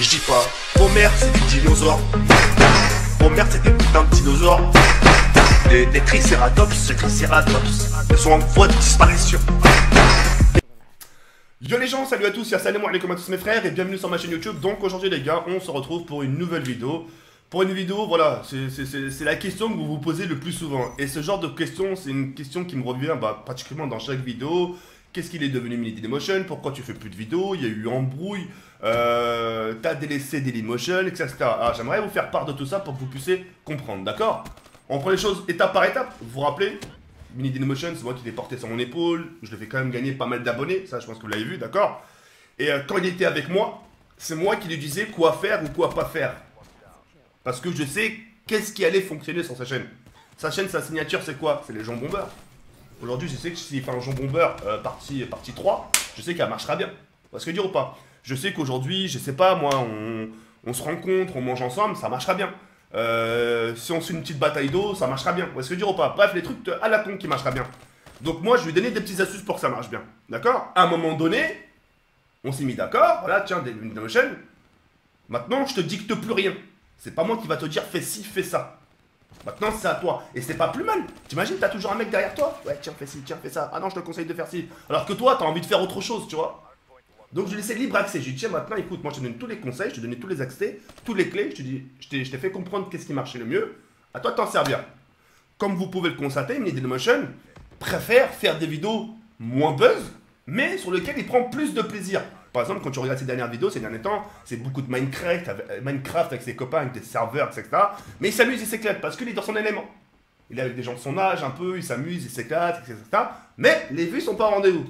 Je dis pas, Homer c'est des dinosaures. Homer c'est des putains de. Des, des tricératops, tricératops. Ils sont en voie de disparition. Yo les gens, salut à tous, moi, les à tous mes frères et bienvenue sur ma chaîne YouTube. Donc aujourd'hui les gars, on se retrouve pour une nouvelle vidéo. Pour une vidéo, voilà, c'est la question que vous vous posez le plus souvent. Et ce genre de question, c'est une question qui me revient bah, pratiquement dans chaque vidéo. Qu'est-ce qu'il est devenu Mini Dailymotion Pourquoi tu fais plus de vidéos Il y a eu embrouille, euh, t'as délaissé Dailymotion, etc. Alors j'aimerais vous faire part de tout ça pour que vous puissiez comprendre, d'accord On prend les choses étape par étape. Vous vous rappelez Mini Dailymotion, c'est moi qui l'ai porté sur mon épaule. Je le fais quand même gagner pas mal d'abonnés, ça je pense que vous l'avez vu, d'accord Et euh, quand il était avec moi, c'est moi qui lui disais quoi faire ou quoi pas faire. Parce que je sais qu'est-ce qui allait fonctionner sur sa chaîne. Sa chaîne, sa signature, c'est quoi? C'est les jambons beurre. Aujourd'hui, je sais que s'il fait un jambon beurre euh, partie, partie 3, je sais qu'elle marchera bien. Parce que dire ou pas Je sais qu'aujourd'hui, je sais pas, moi, on, se rencontre, on mange ensemble, ça marchera bien. Euh, si on fait une petite bataille d'eau, ça marchera bien. Est-ce que dire ou pas Bref, les trucs à la con qui marchera bien. Donc moi, je lui ai donné des petites astuces pour que ça marche bien. D'accord À un moment donné, on s'est mis d'accord. Voilà, tiens, des, une chaîne. Maintenant, je te dicte plus rien. C'est pas moi qui va te dire fais ci, fais ça. Maintenant, c'est à toi. Et c'est pas plus mal. T'imagines, t'as toujours un mec derrière toi? Ouais, tiens, fais ci, tiens, fais ça. Ah non, je te conseille de faire ci. Alors que toi, t'as envie de faire autre chose, tu vois. Donc, je lui laissé libre accès. Je lui dit, tiens, maintenant, écoute, moi, je te donne tous les conseils, je te donne tous les accès, tous les clés. Je te dis, je t'ai fait comprendre qu'est-ce qui marchait le mieux. À toi de t'en servir. Comme vous pouvez le constater, Motion préfère faire des vidéos moins buzz, mais sur lesquelles il prend plus de plaisir. Par exemple, quand tu regardes ses dernières vidéos, ces derniers temps, c'est beaucoup de Minecraft avec, euh, Minecraft avec ses copains, avec des serveurs, etc. Mais il s'amuse, il s'éclate parce qu'il est dans son élément. Il est avec des gens de son âge un peu, il s'amuse, il s'éclate, etc. Mais les vues sont pas au rendez-vous.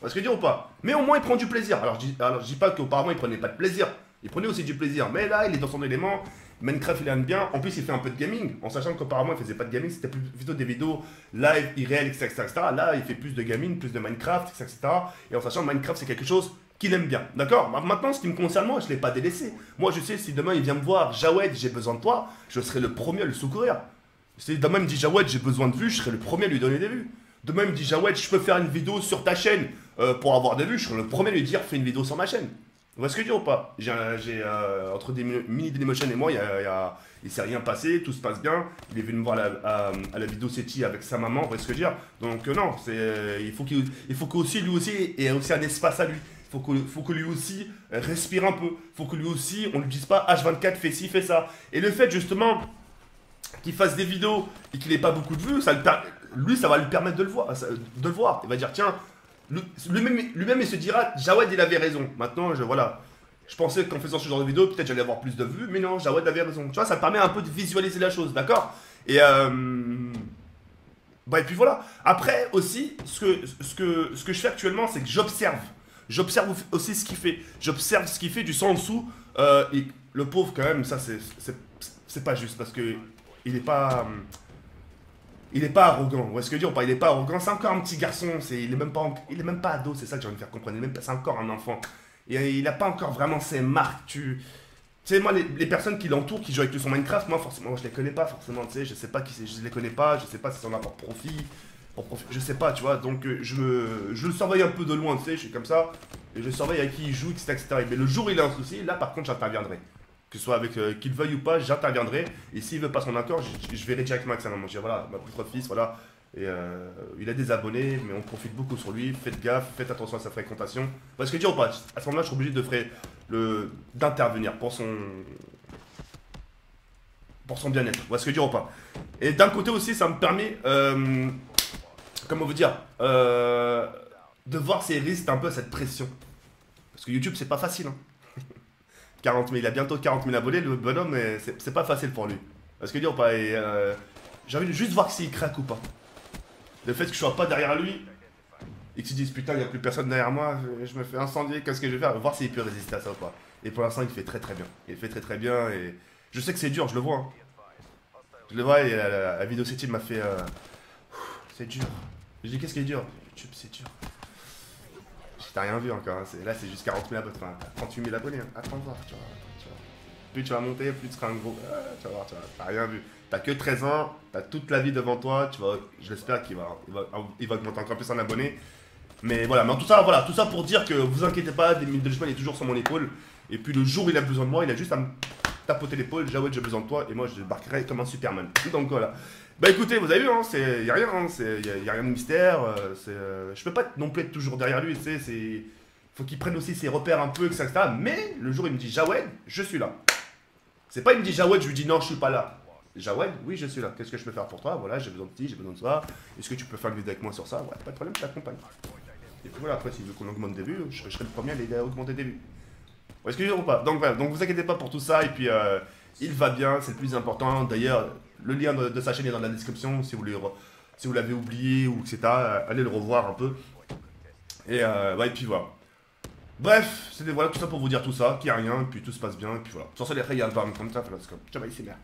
Parce que dire ou pas Mais au moins il prend du plaisir. Alors je dis, alors, je dis pas qu'auparavant il prenait pas de plaisir. Il prenait aussi du plaisir. Mais là, il est dans son élément. Minecraft, il aime bien. En plus, il fait un peu de gaming. En sachant qu'auparavant, il faisait pas de gaming. C'était plutôt des vidéos live, irréelles, etc., etc., Là, il fait plus de gaming, plus de Minecraft, etc., Et en sachant que Minecraft, c'est quelque chose qu'il aime bien. D'accord? Maintenant, ce qui me concerne, moi, je ne l'ai pas délaissé. Moi, je sais, si demain il vient me voir, Jawed, j'ai besoin de toi, je serai le premier à le secourir. Si demain il me dit Jawed, j'ai besoin de vues, je serai le premier à lui donner des vues. Demain il me dit Jawed, je peux faire une vidéo sur ta chaîne euh, pour avoir des vues, je serai le premier à lui dire fais une vidéo sur ma chaîne. Vous voyez ce que je dis ou pas? Euh, entre des mini Dailymotion et moi, il y s'est rien passé, tout se passe bien. Il est venu me voir à, la vidéo SETI avec sa maman, vous voyez ce que je veux dire? Donc euh, non, il faut qu'il qu'aussi lui aussi ait aussi un espace à lui faut que, faut que lui aussi respire un peu. faut que lui aussi, on lui dise pas H24 fais ci, fais ça. Et le fait justement qu'il fasse des vidéos et qu'il n'ait pas beaucoup de vues, lui, ça va lui permettre de le voir. De le voir. Il va dire tiens, lui-même lui il se dira Jawed il avait raison. Maintenant, je, voilà. Je pensais qu'en faisant ce genre de vidéo, peut-être j'allais avoir plus de vues, mais non, Jawed avait raison. Tu vois, ça permet un peu de visualiser la chose, d'accord? Et euh, bah, et puis voilà. Après aussi, ce que, ce que, ce que je fais actuellement, c'est que j'observe. J'observe aussi ce qu'il fait. J'observe ce qu'il fait du sang en dessous. Euh, le pauvre, quand même, ça, c'est pas juste parce que il est pas. Il est pas arrogant. Vous voyez ce que Il est pas arrogant. C'est encore un petit garçon. C'est, il est même pas, est même pas ado. C'est ça que j'ai envie de faire comprendre. C'est encore un enfant. Et il a pas encore vraiment ses marques. Tu, sais, moi, les, personnes qui l'entourent, qui jouent avec lui sur Minecraft, moi, forcément, je les connais pas, forcément, tu sais, je sais pas c'est, je les connais pas, je sais pas si ça en apporte profit, je sais pas, tu vois, donc euh, je, je le surveille un peu de loin, tu sais, je suis comme ça, et je surveille à qui il joue, etc., Mais le jour où il a un souci, là par contre j'interviendrai. Que ce soit avec euh, qu'il veuille ou pas, j'interviendrai, et s'il veut pas son accord, je, verrai directement avec sa maman. Je dis voilà, ma petite fils, voilà, et euh, il a des abonnés, mais on profite beaucoup sur lui, faites gaffe, faites attention à sa fréquentation. Parce que dire ou pas, à ce moment-là, je suis obligé de le d'intervenir pour son pour son bien-être. Voyez ce que je dire ou pas? Et d'un côté aussi, ça me permet comment vous dire, euh, de voir ses risques un peu cette pression. Parce que YouTube, c'est pas facile. 40 000, il a bientôt 40 000 abonnés, le bonhomme, c'est pas facile pour lui. Parce que dire pas, euh, j'ai envie de juste voir s'il craque ou pas. Le fait que je sois pas derrière lui, et qu'il se dise putain, il a plus personne derrière moi, je, me fais incendier, qu'est-ce que je vais faire? Voir s'il peut résister à ça ou pas. Et pour l'instant, il fait très très bien. Il fait très très bien, et je sais que c'est dur, je le vois. Hein. Je le vois, et la, vidéo cette m'a fait. Euh, c'est dur. Je dis qu'est-ce qui est dur YouTube c'est dur. T'as rien vu encore, hein. là c'est juste 40 000 abonnés, enfin 38 000 abonnés, hein. attends voir, tu vois, Plus tu vas monter, plus tu seras un gros, tu vas voir, tu vois, t'as rien vu. T'as que 13 ans, t'as toute la vie devant toi, tu vois, j'espère qu'il va, il va, augmenter encore plus en abonnés. Mais voilà, mais en tout ça, voilà, tout ça pour dire que vous inquiétez pas, des minutes de est toujours sur mon épaule. Et puis le jour où il a besoin de moi, il a juste à me tapoter l'épaule, Jawed j'ai besoin de toi, et moi je débarquerai comme un Superman. Donc voilà. Bah écoutez, vous avez vu, hein, c'est, a rien, hein, c'est, a, rien de mystère. Euh, c'est, euh, je peux pas non plus être toujours derrière lui, sais, c'est, faut qu'il prenne aussi ses repères un peu, etc. Mais le jour où il me dit Jawed, je suis là. C'est pas il me dit Jawed, je lui dis non, je suis pas là. Jawed, oui, je suis là. Qu'est-ce que je peux faire pour toi? Voilà, j'ai besoin de ti, j'ai besoin de ça. Est-ce que tu peux faire une vidéo avec moi sur ça? Ouais, pas de problème, je t'accompagne. Et puis voilà, après, s'il veut qu'on augmente des vues, je, serai le premier à l'aider à augmenter des vues. Excusez-moi pas? Donc voilà, donc vous inquiétez pas pour tout ça. Et puis, euh, il va bien, c'est le plus important. D'ailleurs, le lien de, sa chaîne est dans la description si vous l'avez oublié ou etc. Allez le revoir un peu. Et, euh, et puis voilà. Bref, c'était voilà tout ça pour vous dire tout ça, qu'il n'y a rien, puis tout se passe bien, et puis voilà. Sur ça, les a le comme ça. Ciao, bye, c'est bien.